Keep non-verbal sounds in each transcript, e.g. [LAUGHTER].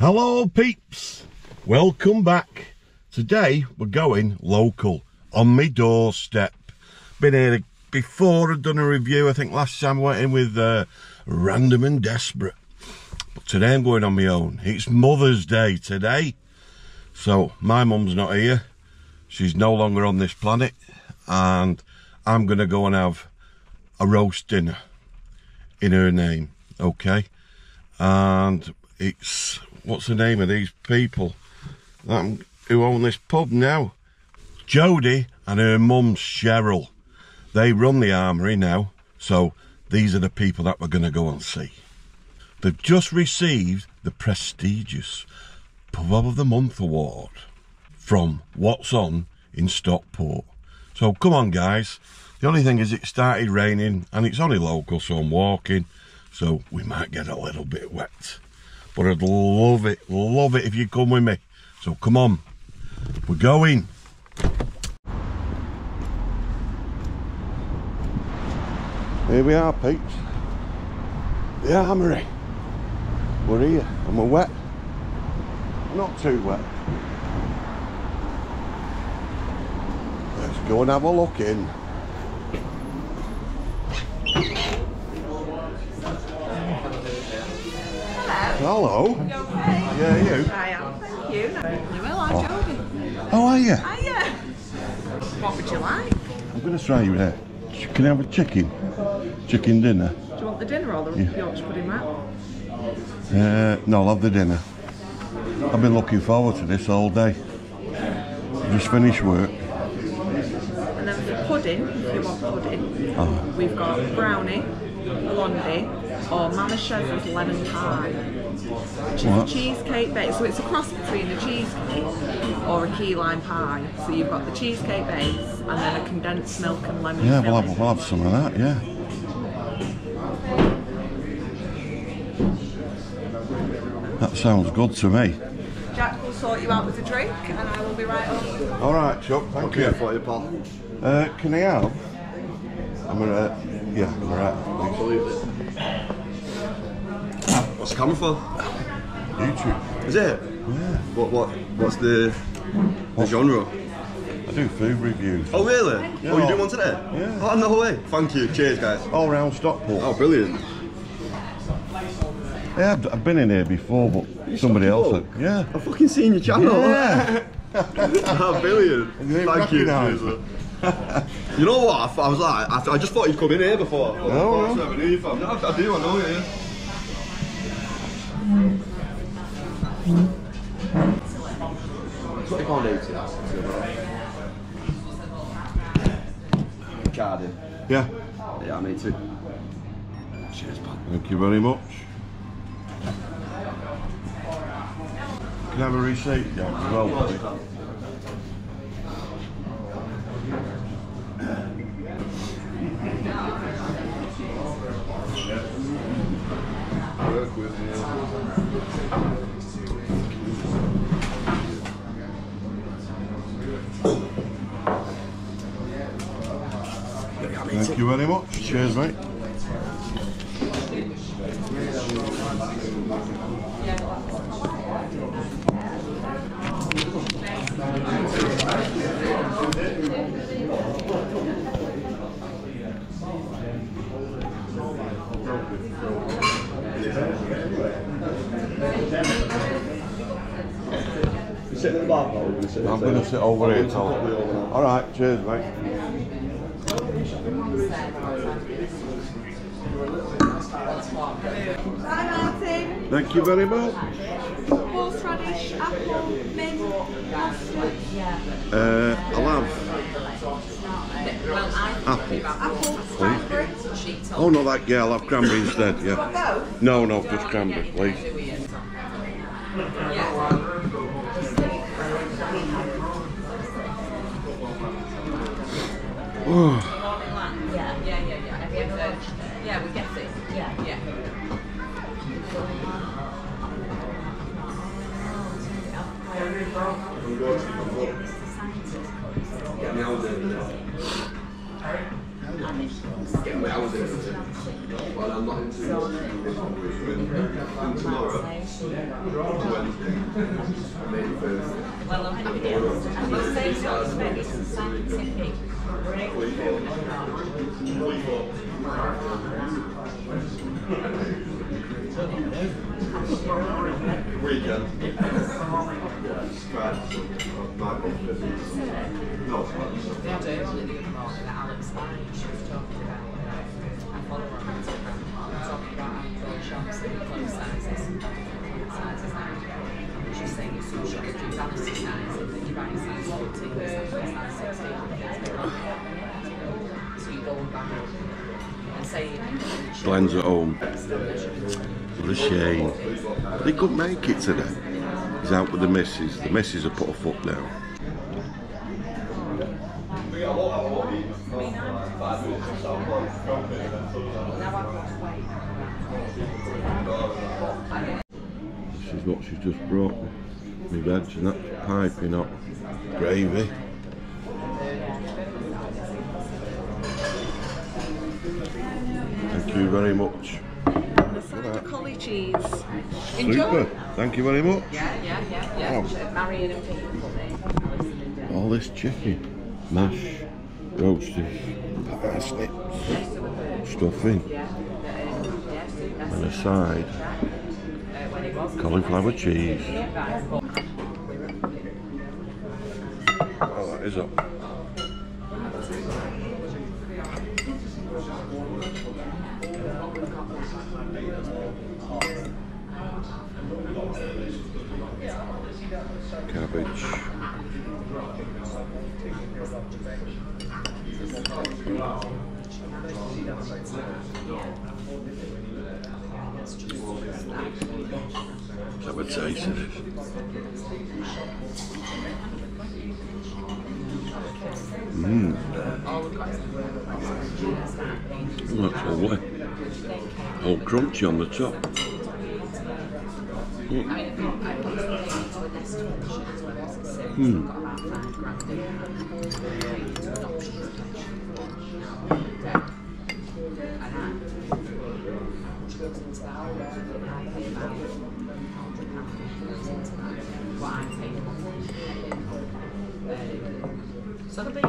Hello peeps, welcome back. Today we're going local, on my doorstep. Been here before, I've done a review, I think last time I went in with uh, Random and Desperate. But today I'm going on my own. It's Mother's Day today. So my mum's not here, she's no longer on this planet and I'm going to go and have a roast dinner in her name, okay? And it's what's the name of these people that, who own this pub now? Jodie and her mum Cheryl. They run the Armoury now, so these are the people that we're going to go and see. They've just received the prestigious Pub of the Month award from What's On in Stockport. So come on, guys. The only thing is it started raining and it's only local, so I'm walking, so we might get a little bit wet. But I'd love it, love it if you come with me. So come on, we're going. Here we are, peeps. The Armoury. We're here and we're wet. Not too wet. Let's go and have a look in. Hello. You okay? Yeah, you. I am, thank you. You well, I'm Jodie. How are you? Hiya. What would you like? I'm going to try you there. Can I have a chicken? Chicken dinner? Do you want the dinner or the Yeah. Yorkshire pudding wrap? Uh, no, I'll have the dinner. I've been looking forward to this all day. Just finished work. And then for pudding, if you want pudding, Oh. we've got brownie, blondie, or Mama Chez's lemon pie. Which is a cheesecake base. So it's a cross between a cheesecake or a key lime pie. So you've got the cheesecake base and then a condensed milk and lemon Yeah, we'll have, we'll have some of that, yeah. That sounds good to me. Jack will sort you out with a drink and I will be right over. All right, Chuck, thank Okay, for your pal. Uh, can I help? I'm gonna, yeah, I'm alright. Absolutely. What's camera for? YouTube. Is it? Yeah, What? What? What's the, the genre? I do food reviews. Oh really? Yeah. Oh, you doing one today? Yeah. Oh no way. Thank you. Cheers, guys. All round Stockport. Oh, brilliant. Yeah, I've, I've been in here before, but somebody else. Had, yeah. I've fucking seen your channel. Yeah. [LAUGHS] [LAUGHS] oh, brilliant. You Thank you. [LAUGHS] you know what? I, th- I was like, I, I just thought you'd come in here before. Oh, no, no. I knew you, fam. No, I do. I know you. Yeah. Twenty pound eighty. Cardi. Yeah. Yeah, me too. Cheers, pal. Thank you very much. Can I have a receipt, Jack, as well, please? You very much. Cheers, mate. You sit in the bar, pal. You sit I'm going to sit over here, Tom. Probably over there. All right, cheers, mate. Hi Martin. Thank you very much. Horseradish, apple, mint, mustard. Uh, I'll have apple. Apple, cranberry. Oh, no, that girl. I'll have cranberry instead, yeah. No, no, just cranberry, please. Yeah, Get me out there. Well, I'm not into tomorrow. Wednesday. Maybe Thursday. Well, I'm happy to. Let's say so, it's very scientific. Weekend. Yeah, Friday. My confidence. No, it's had a early the other morning that Alex Line, was talking about, I follow her on Instagram, talking about outdoor shops and clothes sizes, sizes now. She's saying it's so shop do vanity sizes, that you buy a size 14, a size 16, and it's a bit like, so you go back and say, Glenn's at home. A shame. They couldn't make it today. He's out with the missus. The missus have put her foot down. This is what she's just brought me. My veg and that's piping up. Gravy. Thank you very much. The collie cheese. Super. Thank you very much. yeah, yeah, yeah, yeah, oh. Wow. Marion and Pete put it, Alison and Dylan. All this chicken, mash, roasted, parsnips, stuffing, and a side, cauliflower cheese. Oh, that is up. Cabbage. That what taste it is? Mmm. That's. All crunchy on the top. So the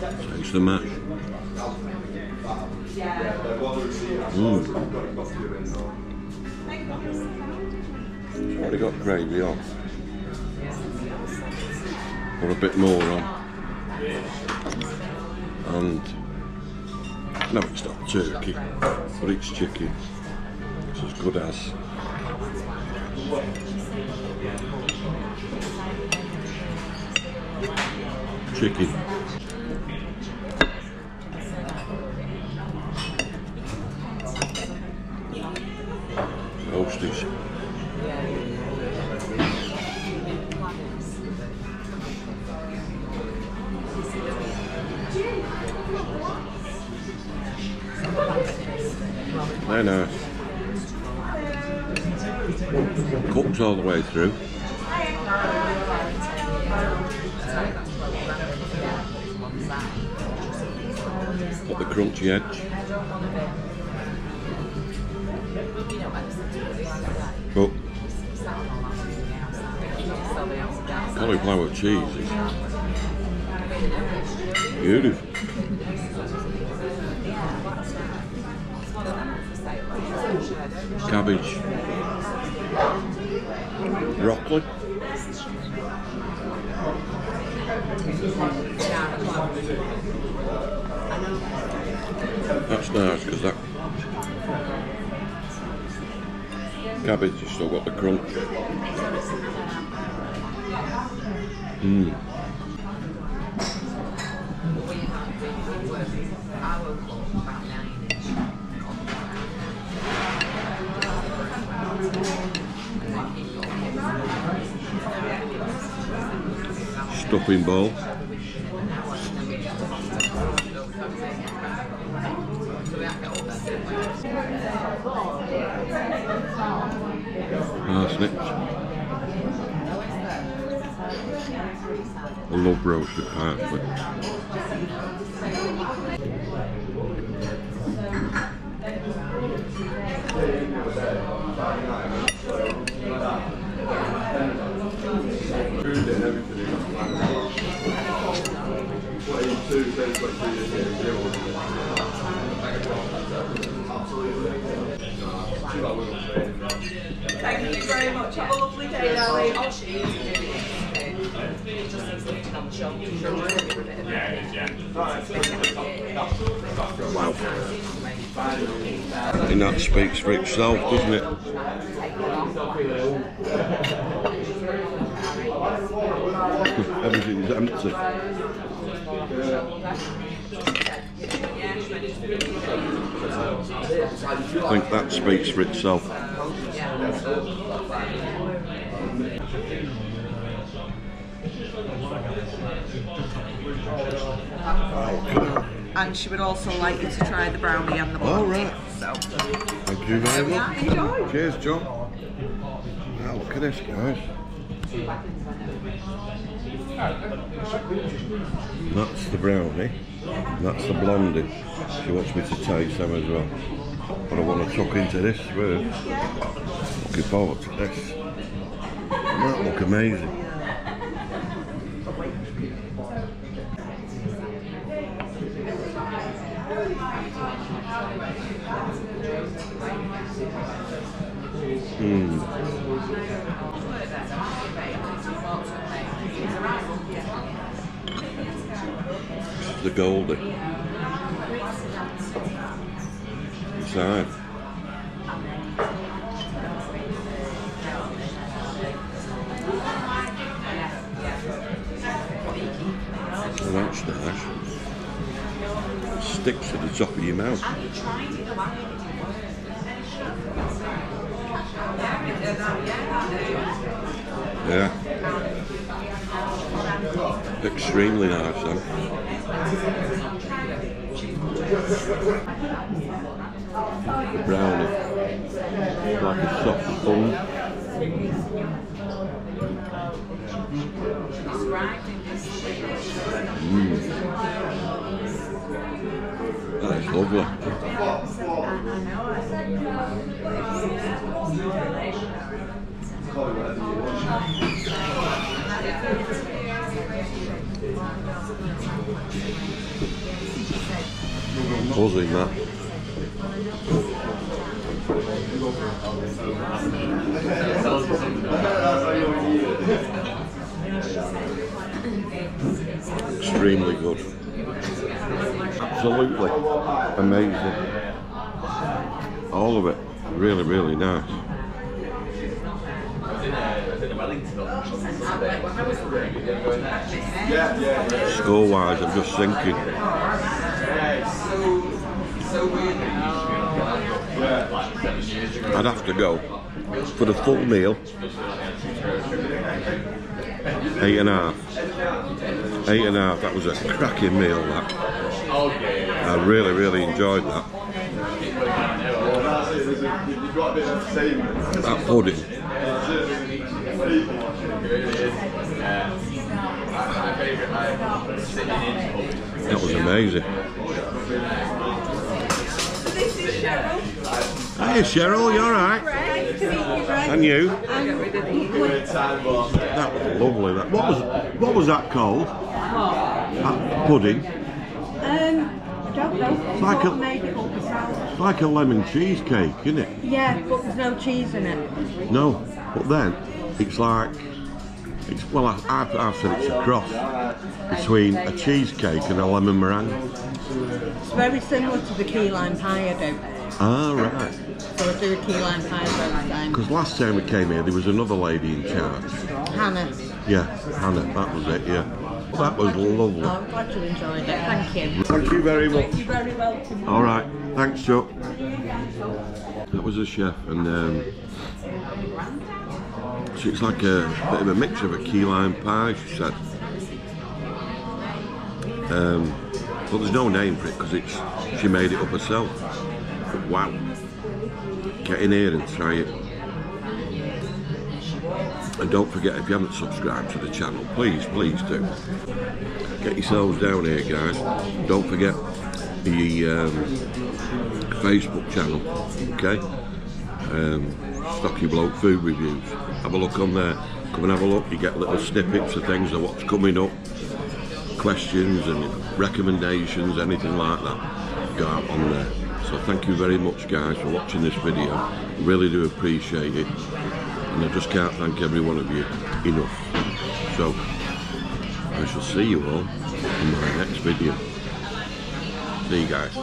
Thanks so much. Mmm. Already got gravy on. Or a bit more on. And no, it's not turkey, but it's chicken. It's as good as. Chicken. Through. Got the crunchy edge. But cauliflower cheese is beautiful. Cabbage. Broccoli. That's nice because that cabbage has still got the crunch. Mmm. stopping bowl. Ah, parsnips. I love roasted parsnips. Needs lifting on the shoulders. And that speaks for itself, doesn't it? [LAUGHS] Everything's empty. I think that speaks for itself. And she would also like you to try the brownie and the All right. So, Thank you very yeah, much. enjoy. Cheers, John. Now look at this, guys. That's the brownie. That's the blondie. She wants me to taste them as well. But I want to tuck into this first. Looking forward to this. That look amazing. The Goldie. Inside. Well, that's nice. Sticks to the top of your mouth. Yeah. Extremely nice, then. The brownie. Like a soft sponge. Mmm. That is lovely. Extremely good. Absolutely amazing. All of it. Really, really nice. Score wise, I'm just thinking. I'd have to go for the full meal. Eight and a half. Eight and a half. That was a cracking meal. That. I really, really enjoyed that. That pudding. That was amazing. Hey Cheryl, You're alright? And you? That was lovely. That what was what was that called? That pudding. Um, I don't know. like a- made it up myself. It's like a lemon cheesecake, isn't it? Yeah, but there's no cheese in it. No, but then it's like it's well, I, I've, I've said it's a cross between a cheesecake and a lemon meringue. It's very similar to the key lime pie I don't Ah, right. So I do a key lime pie. Because last time we came here, there was another lady in charge. Hannah. Yeah, Hannah. That was it. Yeah, that was lovely. Oh, I'm glad you enjoyed it. Thank you. Thank you very much. You're very welcome. All right, thanks, Chuck. That was the chef, and um, it's like a bit of a mix of a key lime pie. She said, um, well, there's no name for it because it's she made it up herself. But wow, get in here and try it. And don't forget, if you haven't subscribed to the channel, please, please do. Get yourselves down here, guys. Don't forget the um, Facebook channel, okay? Um, Stocky Bloke Food Reviews. Have a look on there. Come and have a look. You get little snippets of things of what's coming up, questions and recommendations, anything like that. Go out on there. So thank you very much, guys, for watching this video. Really do appreciate it. And I just can't thank every one of you enough. So I shall see you all in my next video. See you guys.